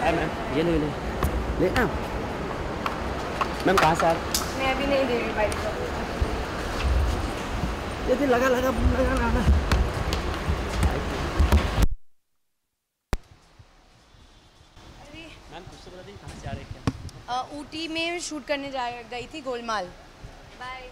ये ले ले ले आ मैम कहाँ से आप मैं अभी नहीं दे रही बाइक ये लगा लगा लगा लगा ऊटी में शूट करने जा गई थी गोलमाल। बाय